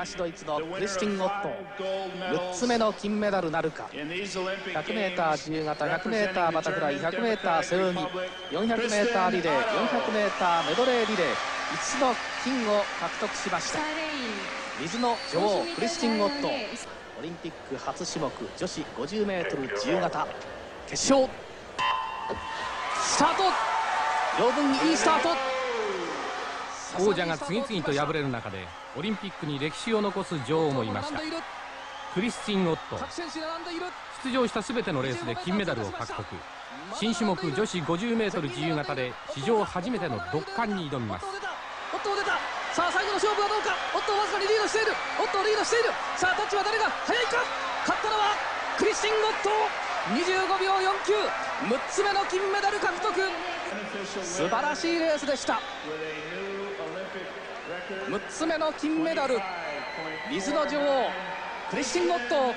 東ドイツのクリスティン・オット。6つ目の金メダルなるか。100m 自由形 100m バタフライ 100m 背泳ぎ 400m リレー 400m メドレーリレー。5つの金を獲得しました。水の女王クリスティン・オット。オリンピック初種目女子 50m 自由形。決勝。スタート。両分いいスタート王者が次々と敗れる中でオリンピックに歴史を残す女王もいました。クリスティン・オット。出場した全てのレースで金メダルを獲得。新種目女子 50m 自由形で史上初めての独冠に挑みます。おっと出た。さあ最後の勝負はどうか。おっとわずかにリードしている。おっとリードしている。さあタッチは誰が速いか。勝ったのはクリスティン・オット。25秒496つ目の金メダル獲得。素晴らしいレースでした。6つ目の金メダル水の女王クリスティン・ゴット。